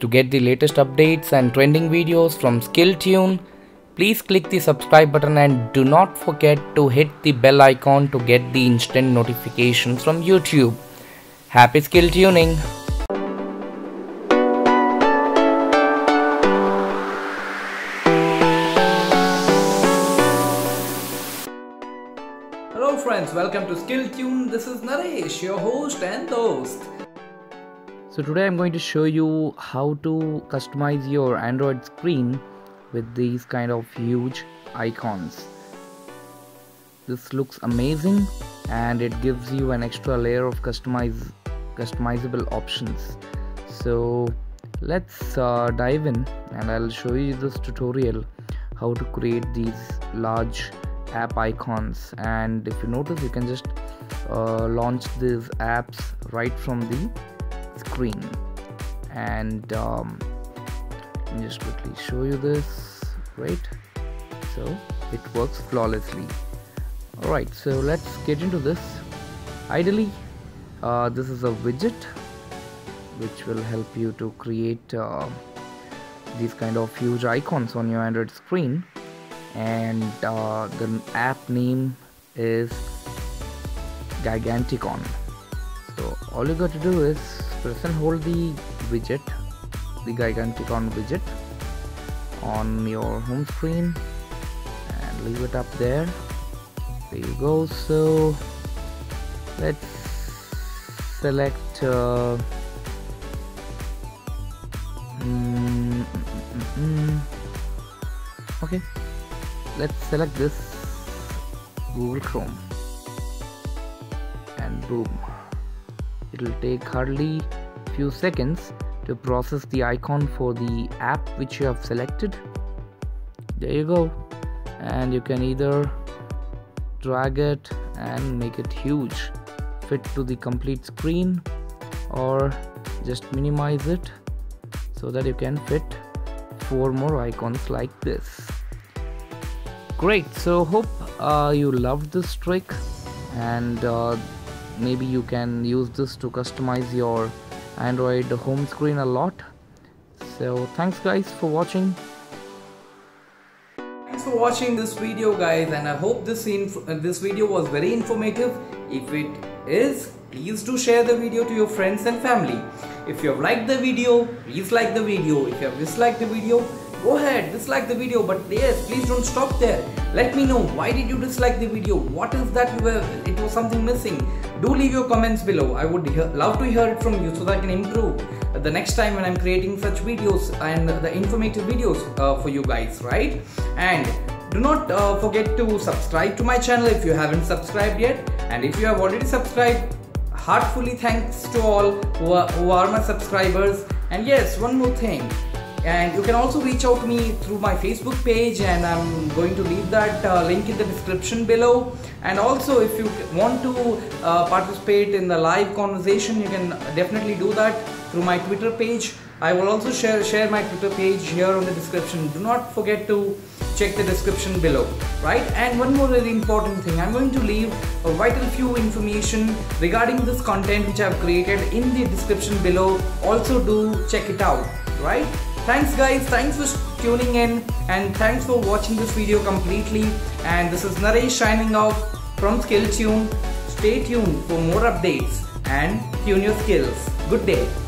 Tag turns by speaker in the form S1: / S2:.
S1: To get the latest updates and trending videos from SkillTune, please click the subscribe button and do not forget to hit the bell icon to get the instant notifications from YouTube. Happy skill tuning! Hello friends, welcome to SkillTune. This is Naresh, your host and host. So today I'm going to show you how to customize your Android screen with these kind of huge icons. This looks amazing and it gives you an extra layer of customize customizable options. So let's uh, dive in and I'll show you this tutorial how to create these large app icons and if you notice you can just uh, launch these apps right from the screen and um, let me just quickly show you this right? So it works flawlessly. Alright so let's get into this. Ideally uh, this is a widget which will help you to create uh, these kind of huge icons on your Android screen. And uh, the app name is Giganticon. So all you got to do is and hold the widget the Giganticon widget on your home screen and leave it up there. There you go. So let's select uh, mm, mm, mm, okay. Let's select this Google Chrome. And boom it will take hardly few seconds to process the icon for the app which you have selected. There you go. And you can either drag it and make it huge fit to the complete screen or just minimize it so that you can fit four more icons like this. Great. So hope uh, you loved this trick and uh, maybe you can use this to customize your android home screen a lot. So thanks guys for watching. Thanks for watching this video guys and i hope this uh, this video was very informative. If it is please do share the video to your friends and family. If you have liked the video please like the video. If you have disliked the video go ahead dislike the video. But yes please don't stop there. Let me know why did you dislike the video? What is that you were it was something missing? Do leave your comments below. I would hear, love to hear it from you so that i can improve. The next time when i'm creating such videos and the informative videos uh, for you guys right? And do not uh, forget to subscribe to my channel if you haven't subscribed yet. And if you have already subscribed heartfully thanks to all who are, who are my subscribers. And yes one more thing. And you can also reach out to me through my facebook page and i'm going to leave that uh, link in the description below. And also if you want to uh, participate in the live conversation you can definitely do that through my twitter page. I will also share share my twitter page here on the description. Do not forget to check the description below right? And one more very important thing i'm going to leave a vital few information regarding this content which i've created in the description below. Also do check it out right? Thanks guys. Thanks for tuning in and thanks for watching this video completely. And this is Naresh signing off from SkillTune stay tuned for more updates and tune your skills. Good day